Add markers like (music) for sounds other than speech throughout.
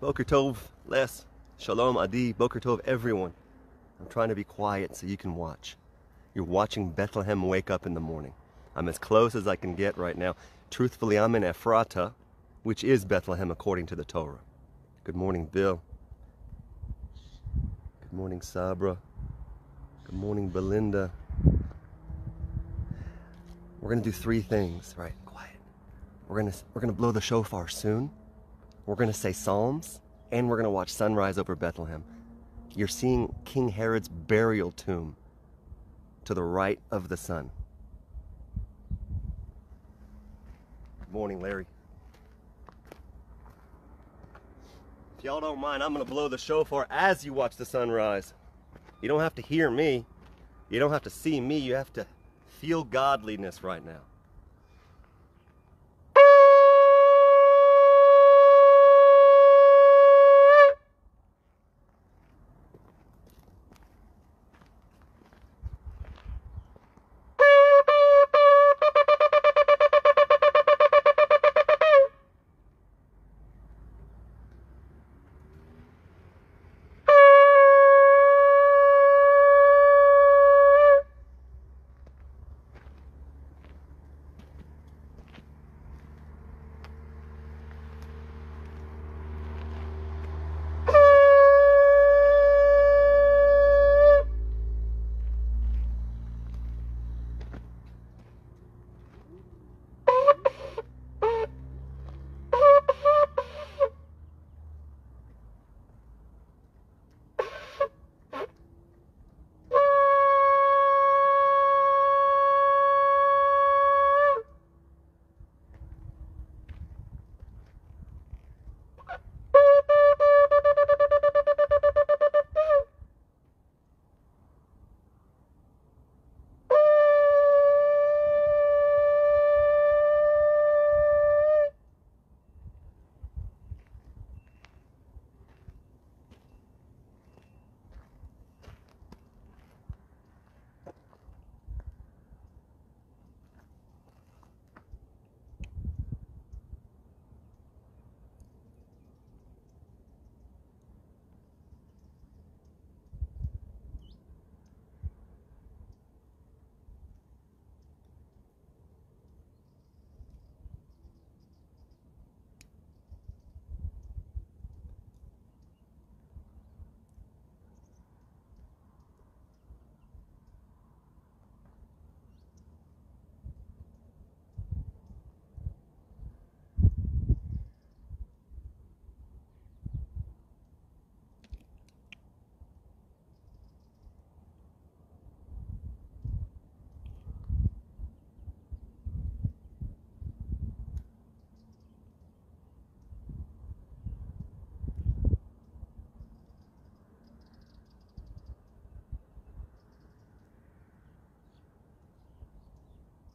Boker Tov, Les, Shalom, Adi, Boker Tov, everyone. I'm trying to be quiet so you can watch. You're watching Bethlehem wake up in the morning. I'm as close as I can get right now. Truthfully, I'm in Ephrata, which is Bethlehem according to the Torah. Good morning, Bill. Good morning, Sabra. Good morning, Belinda. We're gonna do three things, right? Quiet. We're gonna we're gonna blow the shofar soon. We're gonna say psalms, and we're gonna watch sunrise over Bethlehem. You're seeing King Herod's burial tomb to the right of the sun. Good morning, Larry. If y'all don't mind, I'm gonna blow the shofar as you watch the sunrise. You don't have to hear me. You don't have to see me. You have to feel godliness right now.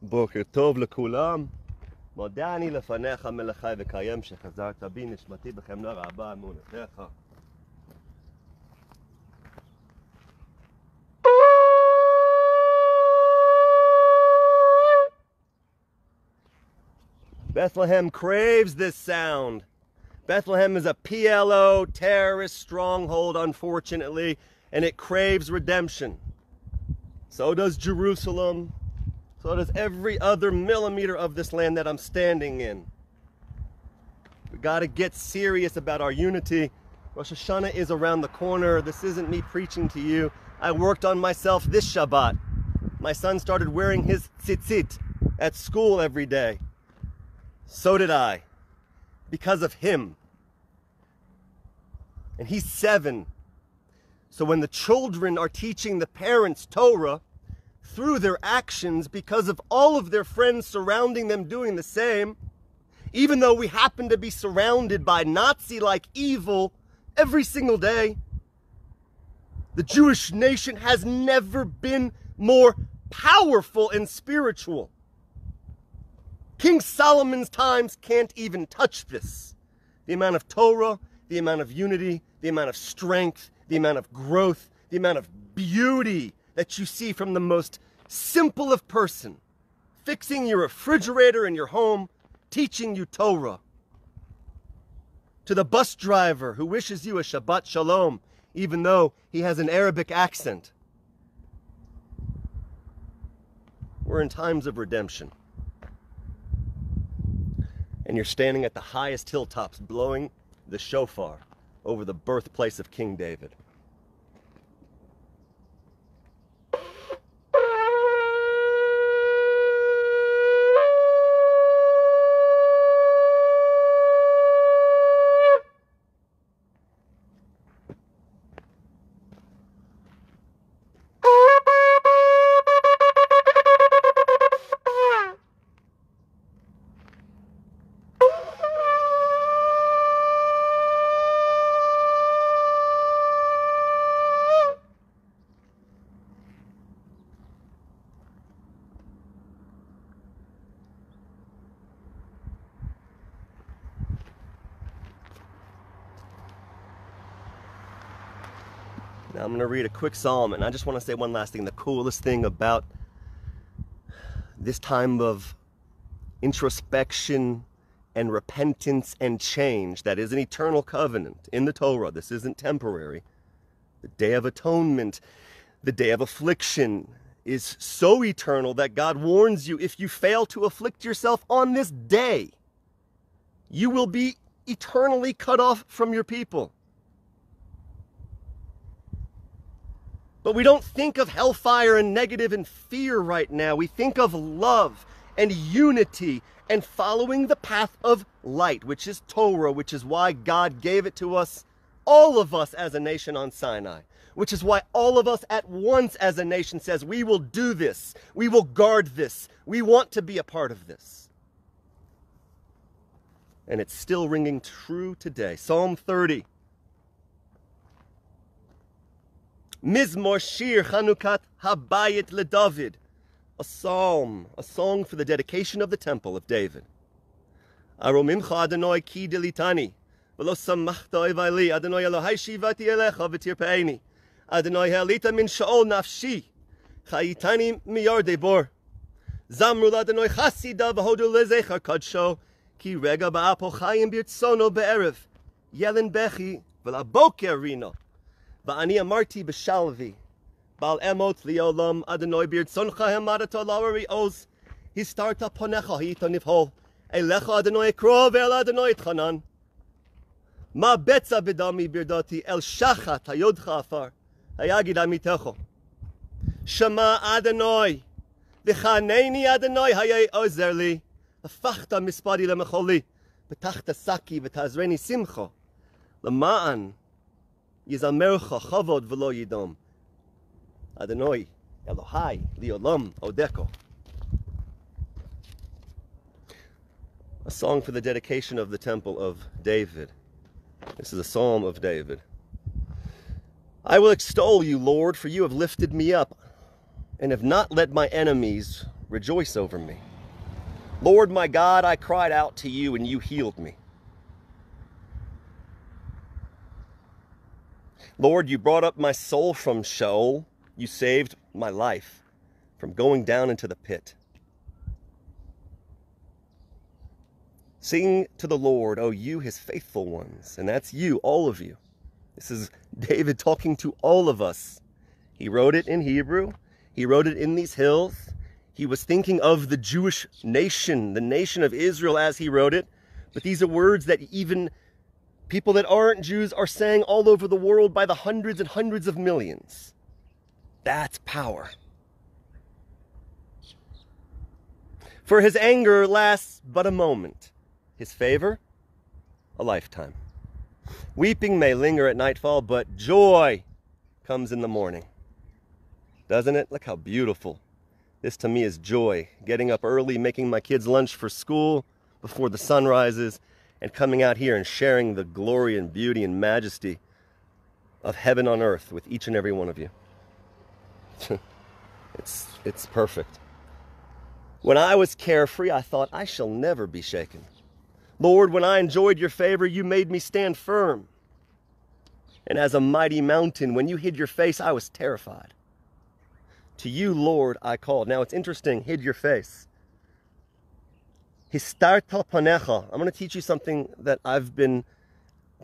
בוקר טוב לכולם. מודה אני לפניך מלאכי וקיים שחזרת בי נשמתי בחמלה רבה אמונתך. Bethlehem craves this sound. Bethlehem is a PLO terrorist stronghold, unfortunately, and it craves redemption. So does Jerusalem. so does every other millimeter of this land that I'm standing in. We got to get serious about our unity. Rosh Hashanah is around the corner. This isn't me preaching to you. I worked on myself this Shabbat. My son started wearing his tzitzit at school every day. So did I. Because of him. And he's seven. So when the children are teaching the parents Torah, through their actions because of all of their friends surrounding them doing the same, even though we happen to be surrounded by Nazi like evil every single day. The Jewish nation has never been more powerful and spiritual. King Solomon's times can't even touch this. The amount of Torah, the amount of unity, the amount of strength, the amount of growth, the amount of beauty that you see from the most simple of person, fixing your refrigerator in your home, teaching you Torah. to the bus driver who wishes you a Shabbat Shalom, even though he has an Arabic accent. We're in times of redemption. And you're standing at the highest hilltops blowing the shofar over the birthplace of King David. Now I'm going to read a quick psalm, and I just want to say one last thing. The coolest thing about this time of introspection and repentance and change that is an eternal covenant in the Torah. This isn't temporary. The Day of Atonement, the Day of Affliction is so eternal that God warns you if you fail to afflict yourself on this day, you will be eternally cut off from your people. But we don't think of hellfire and negative and fear right now. We think of love and unity and following the path of light, which is Torah, which is why God gave it to us, all of us as a nation on Sinai, which is why all of us at once as a nation says, we will do this, we will guard this, we want to be a part of this. And it's still ringing true today. Psalm 30. Mizmor Shir Chanukat Habayit LeDavid, a psalm, a song for the dedication of the temple of David. Aromimcha Adonai ki delitani, v'lo samachta evali, Adonai Elohai shivati elecha v'tirpeini, Adonai halita min sha'ol nafshi, chayitani miyar debor. Zamru Adonai chasida v'hodu lezechar kadsho, ki rega ba'apo chayim birtsono be'erev, yelin bechi, v'laboker rino. ואני אמרתי בשלוי, בעל אמות לעולם אדוני ברצונך העמדת לאורי עוז, הסתרת פניך היית נבהול, אליך אדוני אקרוא ואל אדוני אתחנן. מה בצע בדמי ברדתי אל שחת היודך עפר, היגיד עמיתך. שמע אדוני, וחנני אדוני היה עוזר לי, הפכת מספדי למחולי, פתחת שקי ותעזרני שמחו, למען Yizamercha chavod v'lo yidom. Adonai, Elohai, liolam, odeko. A song for the dedication of the temple of David. This is a psalm of David. I will extol you, Lord, for you have lifted me up and have not let my enemies rejoice over me. Lord my God, I cried out to you and you healed me. Lord, you brought up my soul from Sheol. You saved my life from going down into the pit. Sing to the Lord, O you, his faithful ones. And that's you, all of you. This is David talking to all of us. He wrote it in Hebrew, he wrote it in these hills. He was thinking of the Jewish nation, the nation of Israel, as he wrote it. But these are words that even people that aren't Jews are saying all over the world by the hundreds and hundreds of millions. That's power. For his anger lasts but a moment, his favor, a lifetime. Weeping may linger at nightfall, but joy comes in the morning. Doesn't it? Look how beautiful. This to me is joy. Getting up early, making my kids lunch for school before the sun rises, and coming out here and sharing the glory and beauty and majesty of heaven on earth with each and every one of you. (laughs) it's, it's perfect. When I was carefree, I thought, I shall never be shaken. Lord, when I enjoyed your favor, you made me stand firm. And as a mighty mountain, when you hid your face, I was terrified. To you, Lord, I called. Now it's interesting, hid your face. Histarta panecha. I'm going to teach you something that I've been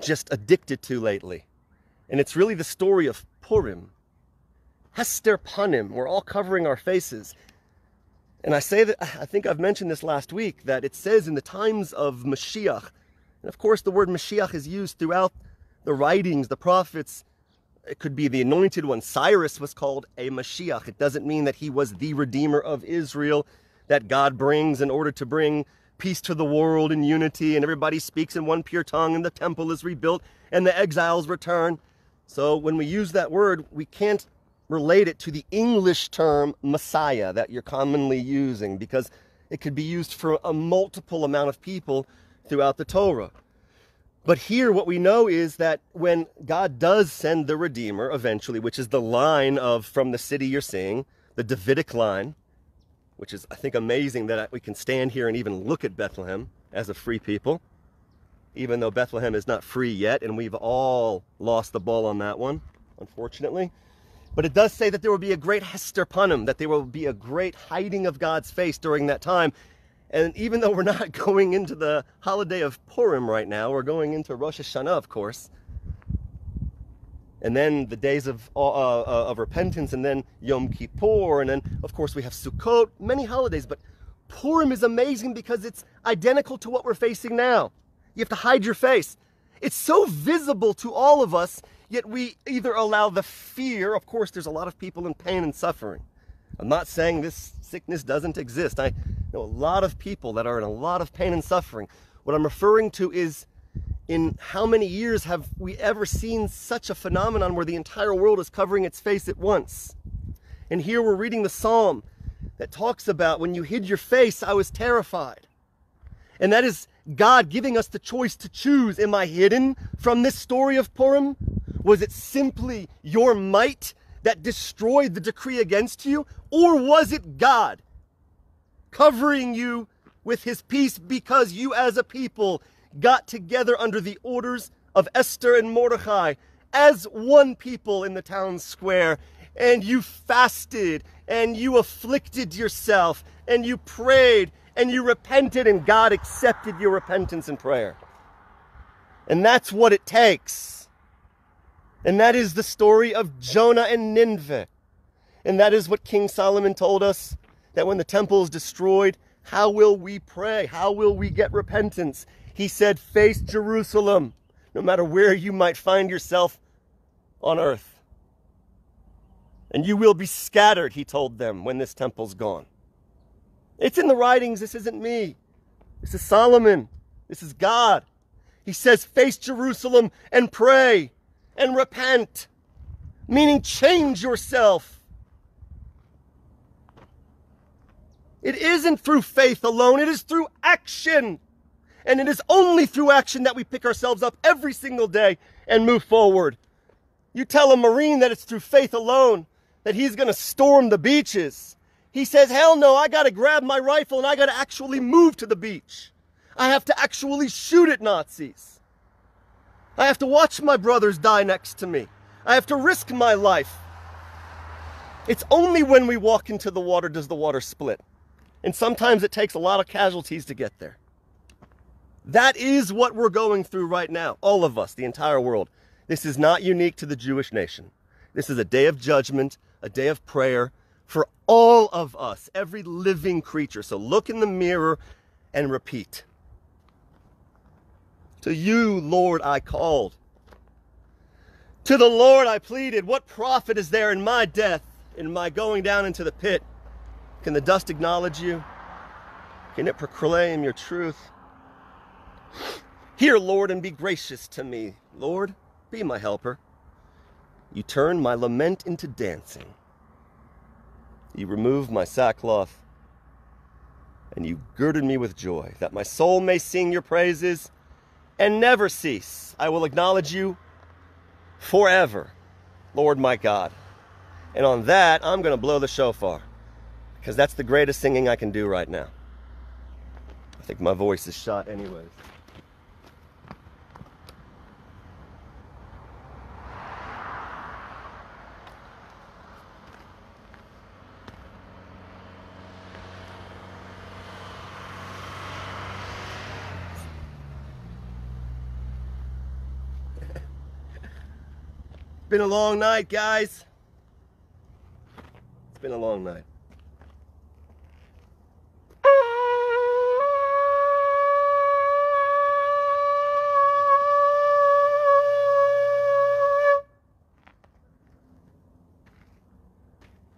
just addicted to lately. And it's really the story of Purim. Hester Panim. We're all covering our faces. And I say that, I think I've mentioned this last week, that it says in the times of Mashiach, and of course the word Mashiach is used throughout the writings, the prophets. It could be the anointed one. Cyrus was called a Mashiach. It doesn't mean that he was the Redeemer of Israel that God brings in order to bring peace to the world and unity, and everybody speaks in one pure tongue, and the temple is rebuilt, and the exiles return. So when we use that word, we can't relate it to the English term Messiah that you're commonly using because it could be used for a multiple amount of people throughout the Torah. But here, what we know is that when God does send the Redeemer eventually, which is the line of from the city you're seeing, the Davidic line, which is, I think, amazing that we can stand here and even look at Bethlehem as a free people, even though Bethlehem is not free yet, and we've all lost the ball on that one, unfortunately. But it does say that there will be a great Hester Panim, that there will be a great hiding of God's face during that time. And even though we're not (laughs) going into the holiday of Purim right now, we're going into Rosh Hashanah, of course and then the days of, uh, uh, of repentance, and then Yom Kippur, and then, of course, we have Sukkot, many holidays. But Purim is amazing because it's identical to what we're facing now. You have to hide your face. It's so visible to all of us, yet we either allow the fear, of course, there's a lot of people in pain and suffering. I'm not saying this sickness doesn't exist. I know a lot of people that are in a lot of pain and suffering. What I'm referring to is in how many years have we ever seen such a phenomenon where the entire world is covering its face at once? And here we're reading the psalm that talks about when you hid your face, I was terrified. And that is God giving us the choice to choose. Am I hidden from this story of Purim? Was it simply your might that destroyed the decree against you? Or was it God covering you with his peace because you as a people got together under the orders of Esther and Mordecai as one people in the town square, and you fasted, and you afflicted yourself, and you prayed, and you repented, and God accepted your repentance and prayer. And that's what it takes. And that is the story of Jonah and Nineveh. And that is what King Solomon told us that when the temple is destroyed, how will we pray? How will we get repentance? He said, Face Jerusalem, no matter where you might find yourself on earth. And you will be scattered, he told them, when this temple's gone. It's in the writings. This isn't me. This is Solomon. This is God. He says, Face Jerusalem and pray and repent, meaning change yourself. It isn't through faith alone, it is through action. And it is only through action that we pick ourselves up every single day and move forward. You tell a Marine that it's through faith alone that he's going to storm the beaches. He says, hell no, I got to grab my rifle and I got to actually move to the beach. I have to actually shoot at Nazis. I have to watch my brothers die next to me. I have to risk my life. It's only when we walk into the water does the water split. And sometimes it takes a lot of casualties to get there. That is what we're going through right now, all of us, the entire world. This is not unique to the Jewish nation. This is a day of judgment, a day of prayer for all of us, every living creature. So look in the mirror and repeat. To you, Lord, I called. To the Lord I pleaded. What profit is there in my death, in my going down into the pit? Can the dust acknowledge you? Can it proclaim your truth? Hear, Lord, and be gracious to me. Lord, be my helper. You turn my lament into dancing. You remove my sackcloth, and you girded me with joy, that my soul may sing your praises and never cease. I will acknowledge you forever, Lord my God. And on that, I'm going to blow the shofar, because that's the greatest singing I can do right now. I think my voice is shot anyways. Been a long night, guys. It's been a long night.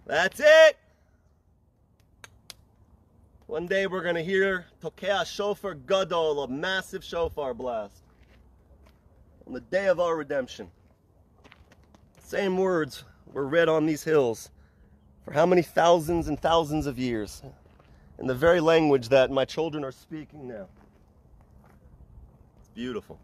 That's it. One day we're going to hear Tokea Shofar Gadol, a massive shofar blast. On the day of our redemption. Same words were read on these hills for how many thousands and thousands of years in the very language that my children are speaking now. It's beautiful.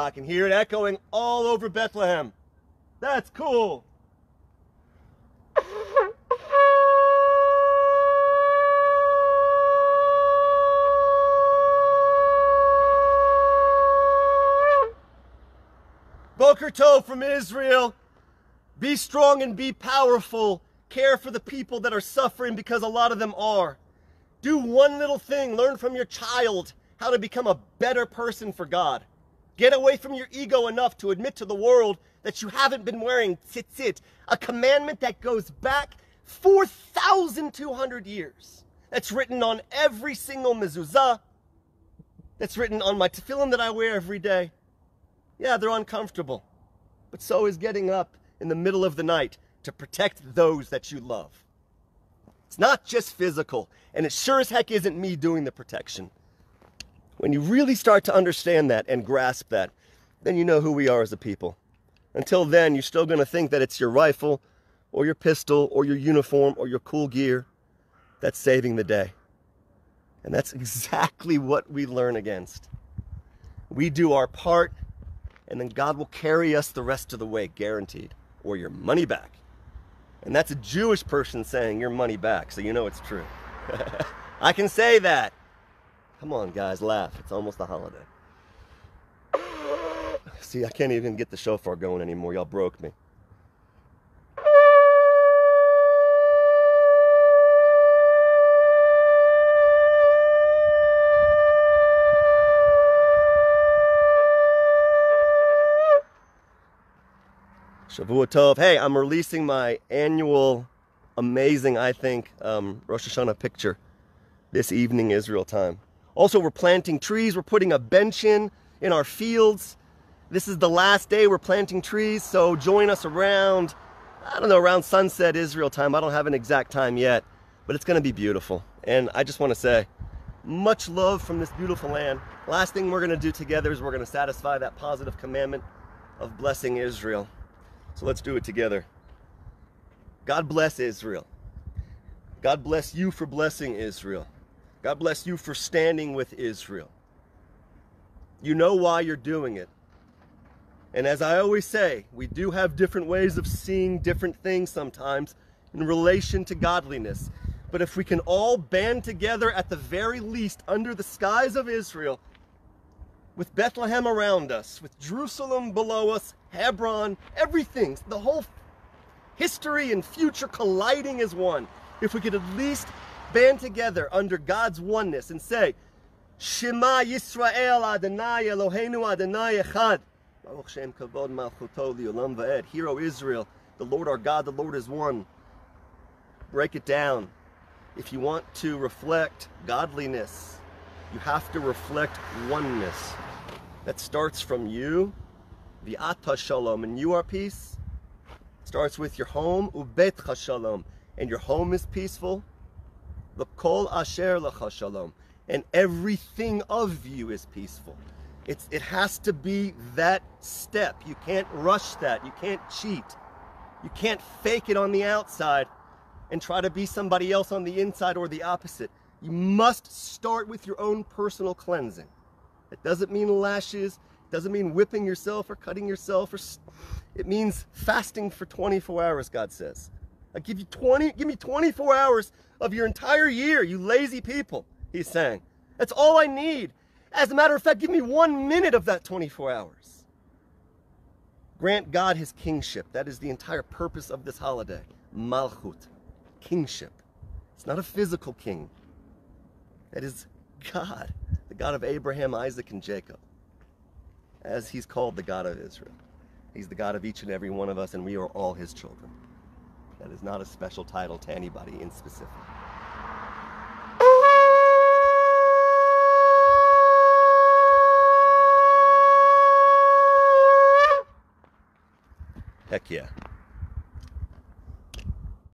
I can hear it echoing all over Bethlehem. That's cool. Boker Tov from Israel. Be strong and be powerful. Care for the people that are suffering because a lot of them are. Do one little thing. Learn from your child how to become a better person for God. Get away from your ego enough to admit to the world that you haven't been wearing tzitzit, a commandment that goes back 4,200 years. That's written on every single mezuzah. That's written on my tefillin that I wear every day. Yeah, they're uncomfortable, but so is getting up in the middle of the night to protect those that you love. It's not just physical, and it sure as heck isn't me doing the protection. When you really start to understand that and grasp that, then you know who we are as a people. Until then, you're still going to think that it's your rifle or your pistol or your uniform or your cool gear that's saving the day. And that's (laughs) exactly what we learn against. We do our part, and then God will carry us the rest of the way, guaranteed, or your money back. And that's a Jewish person saying your money back, so you know it's true. (laughs) I can say that. Come on, guys, laugh. It's almost a holiday. See, I can't even get the shofar going anymore. Y'all broke me. Shavua Tov. Hey, I'm releasing my annual, amazing, I think, um, Rosh Hashanah picture this evening Israel time. Also, we're planting trees. We're putting a bench in in our fields. This is the last day we're planting trees, so join us around, I don't know, around sunset Israel time. I don't have an exact time yet, but it's going to be beautiful. And I just want to say, much love from this beautiful land. Last thing we're going to do together is we're going to satisfy that positive commandment of blessing Israel. So let's do it together. God bless Israel. God bless you for blessing Israel. God bless you for standing with Israel. You know why you're doing it. And as I always say, we do have different ways of seeing different things sometimes in relation to godliness. But if we can all band together at the very least under the skies of Israel, with Bethlehem around us, with Jerusalem below us, Hebron, everything, the whole history and future colliding as one, if we could at least band together under God's oneness and say, Shema Yisrael Adonai Eloheinu Adonai Echad. Baruch Shem Kavod Malchuto Liolam Va'ed. Hear, O Israel, the Lord our God, the Lord is one. Break it down. If you want to reflect godliness, you have to reflect oneness. That starts from you, the Ata Shalom, and you are peace. Starts with your home, Ubet Shalom, and your home is peaceful. The kol asher lecha shalom. And everything of you is peaceful. It's, it has to be that step. You can't rush that. You can't cheat. You can't fake it on the outside and try to be somebody else on the inside or the opposite. You must start with your own personal cleansing. It doesn't mean lashes. It doesn't mean whipping yourself or cutting yourself. Or it means fasting for 24 hours, God says. I give you 20, give me 24 hours of your entire year, you lazy people, he's saying. That's all I need. As a matter of fact, give me one minute of that 24 hours. Grant God his kingship. That is the entire purpose of this holiday. Malchut, kingship. It's not a physical king. That is God, the God of Abraham, Isaac, and Jacob. As he's called the God of Israel. He's the God of each and every one of us, and we are all his children. That is not a special title to anybody in specific. Heck yeah.